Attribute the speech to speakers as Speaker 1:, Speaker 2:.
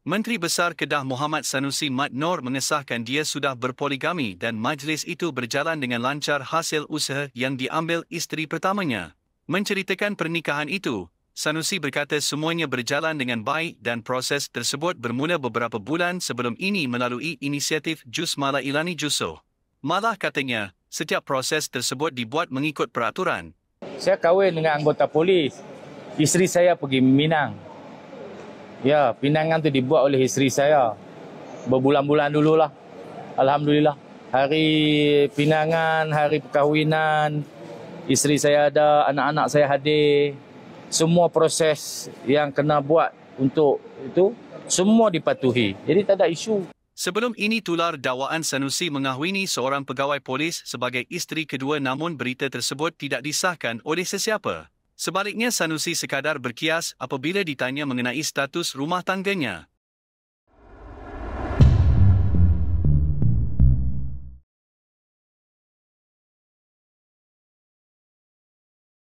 Speaker 1: Menteri Besar Kedah Muhammad Sanusi Mat Nor mengesahkan dia sudah berpoligami dan majlis itu berjalan dengan lancar hasil usaha yang diambil isteri pertamanya. Menceritakan pernikahan itu, Sanusi berkata semuanya berjalan dengan baik dan proses tersebut bermula beberapa bulan sebelum ini melalui inisiatif Jus Mala Ilani Juso. Malah katanya, setiap proses tersebut dibuat mengikut peraturan.
Speaker 2: Saya kahwin dengan anggota polis. Isteri saya pergi Minang. Ya, pinangan tu dibuat oleh isteri saya. Berbulan-bulan dululah. Alhamdulillah. Hari pinangan, hari perkahwinan, isteri saya ada, anak-anak saya hadir. Semua proses yang kena buat untuk itu, semua dipatuhi. Jadi tak ada isu.
Speaker 1: Sebelum ini tular dakwaan Sanusi mengahwini seorang pegawai polis sebagai isteri kedua namun berita tersebut tidak disahkan oleh sesiapa. Sebaliknya Sanusi sekadar berkias apabila ditanya mengenai status rumah tangganya.